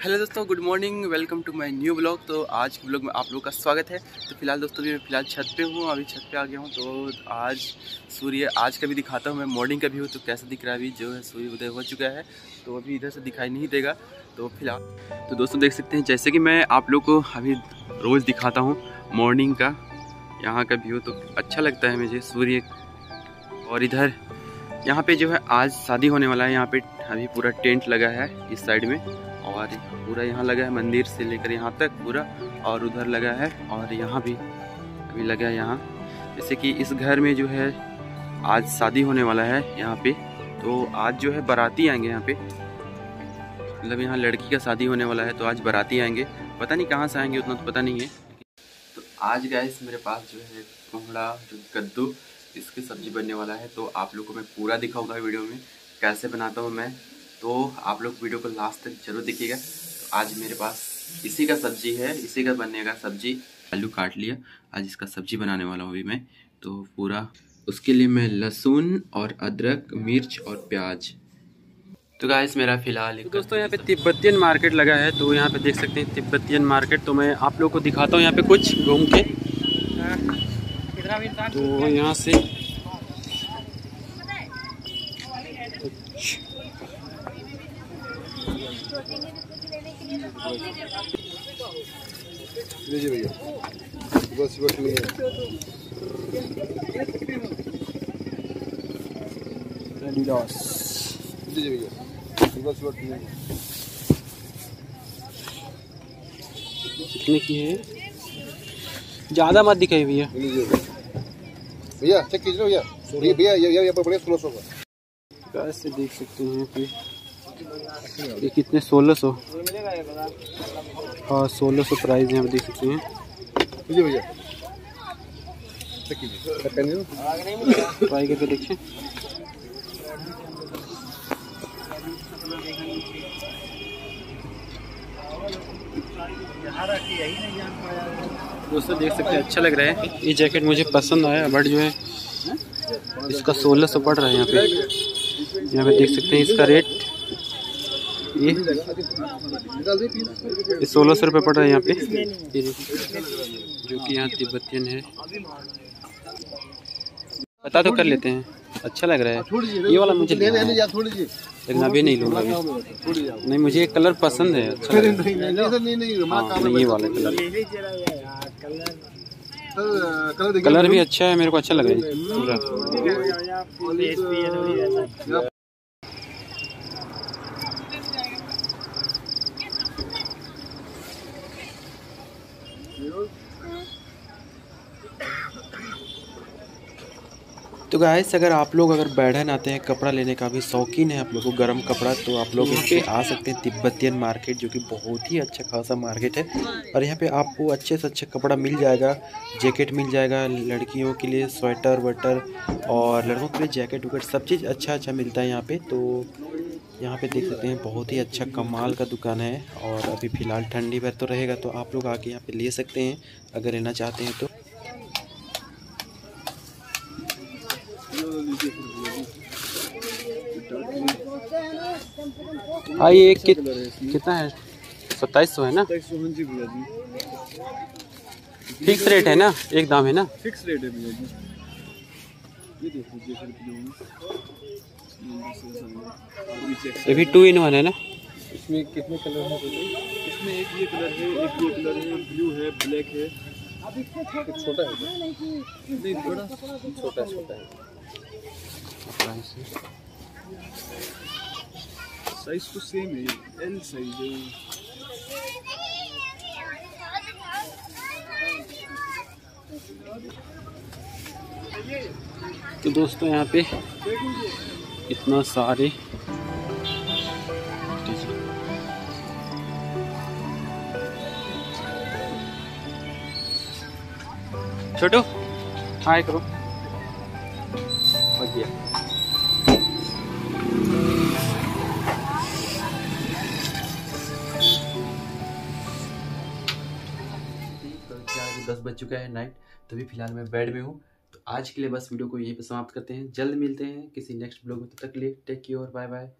Hello दोस्तों, good morning, welcome to my new blog. तो आज के ब्लॉग में आप लोग का स्वागत है। तो फ़िलहाल दोस्तों मैं फ़िलहाल छत पे हूँ, अभी छत पे आ गया हूँ। तो आज सूर्य, आज का भी दिखाता हूँ मैं, मॉर्निंग का भी हूँ तो कैसा दिख रहा है अभी? जो है सूर्य उदय हो चुका है तो अभी इधर से दिखाई नहीं देगा। तो फ़िलहाल तो दोस्तों देख सकते हैं, जैसे कि मैं आप लोग को अभी रोज़ दिखाता हूँ, मॉर्निंग का, यहाँ का व्यू तो अच्छा लगता है मुझे, सूर्य। और इधर, यहाँ पे जो है, आज शादी होने वाला है, यहाँ पे अभी पूरा टेंट लगा है, इस साइड में। और पूरा यहाँ लगा है, मंदिर से लेकर यहाँ तक पूरा, और उधर लगा है, और यहाँ भी, अभी लगा है यहाँ। जैसे कि इस घर में जो है, आज शादी होने वाला है यहाँ पे तो आज जो है बाराती आएँगे यहाँ पे। मतलब यहाँ लड़की का शादी होने वाला है तो आज बाराती आएँगे। पता नहीं कहाँ से आएँगे, उतना तो पता नहीं है। तो आज गैस मेरे पास जो है कोहड़ा जो कद्दू, इसकी सब्ज़ी बनने वाला है तो आप लोग को मैं पूरा दिखाऊँगा वीडियो में, कैसे बनाता हूँ मैं। तो आप लोग वीडियो को लास्ट तक ज़रूर देखिएगा। तो आज मेरे पास इसी का सब्ज़ी है, इसी का बनने का सब्ज़ी, आलू काट लिया। आज इसका सब्ज़ी बनाने वाला हूँ अभी मैं। तो पूरा उसके लिए मैं लहसुन और अदरक, मिर्च और प्याज। तो गाइस मेरा फ़िलहाल तो दोस्तों, यहाँ पे तिब्बतियन मार्केट लगा है तो यहाँ पे देख सकते हैं तिब्बतियन मार्केट। तो मैं आप लोग को दिखाता हूँ यहाँ पे कुछ घूम के। तो यहाँ से लीजिए भैया बस बस नहीं है लीजिए भैया बस बस नहीं है कितने की है ज़्यादा मत दिखाई भैया। भैया चेक कीजिए भैया। भैया ये ये बड़े सोलह सौ का कैसे देख सकते हैं पे ये कितने सोलह सौ। हाँ सोलह सौ प्राइस यहाँ पे देख सकते हैं। भैया। ट्राई करके देखिए दोस्तों देख सकते हैं अच्छा लग रहा है। ये जैकेट मुझे पसंद आया बट जो है इसका सोलह सौ पड़ रहा है यहाँ पे। यहाँ पे देख सकते हैं इसका रेट ये ये सोलह सौ रुपये पड़ रहा है यहाँ पे जो कि यहाँ तिब्बतियन है पता तो कर लेते हैं अच्छा लग रहा है ये वाला मुझे ले लेना ले है या थोड़ी जी लेकिन अभी नहीं लूँगा अभी नहीं मुझे ये कलर पसंद है अच्छा नहीं नहीं नहीं नहीं हमारा हाँ, काम नहीं, ये वाला कलर कलर कलर भी अच्छा है मेरे को अच्छा लग रहा है पूरा तो गाइस अगर आप लोग अगर बैठन आते हैं कपड़ा लेने का भी शौकीन है आप लोग को गर्म कपड़ा तो आप लोग यहाँ पे आ सकते हैं तिब्बतियन मार्केट जो कि बहुत ही अच्छा खासा मार्केट है। और यहाँ पे आपको अच्छे से अच्छा कपड़ा मिल जाएगा जैकेट मिल जाएगा लड़कियों के लिए स्वेटर वेटर और लड़कों के लिए जैकेट वैकेट सब चीज़ अच्छा अच्छा मिलता है यहाँ पर तो यहाँ पे देख सकते हैं, बहुत ही अच्छा कमाल का दुकान है, और अभी फ़िलहाल ठंडी भर तो रहेगा तो आप लोग आके यहाँ पे ले सकते हैं, अगर लेना चाहते हैं तो। हाँ ये कि, कितना है? सत्ताईस सौ है ना? फिक्स रेट है ना? एक दाम है ना? फिक्स रेट है भैया जी। ये देख लीजिए ये भी टू इन वन है ना? इसमें कितने कलर हैं इसमें एक ये कलर है एक ये कलर है ब्लू है ब्लैक है। छोटा है नहीं बड़ा छोटा छोटा है। साइज़ तो सेम है एल साइज़ है तो दोस्तों, यहाँ पे इतना सारे छोटू, हाय करो। रख दिया तो दस बज चुका है नाइट? तभी फ़िलहाल मैं बेड में हूँ। तो आज के लिए बस वीडियो को यहीं पर समाप्त करते हैं। जल्द मिलते हैं किसी नेक्स्ट ब्लॉग में। तब तो तक लिए टेक केयर बाय बाय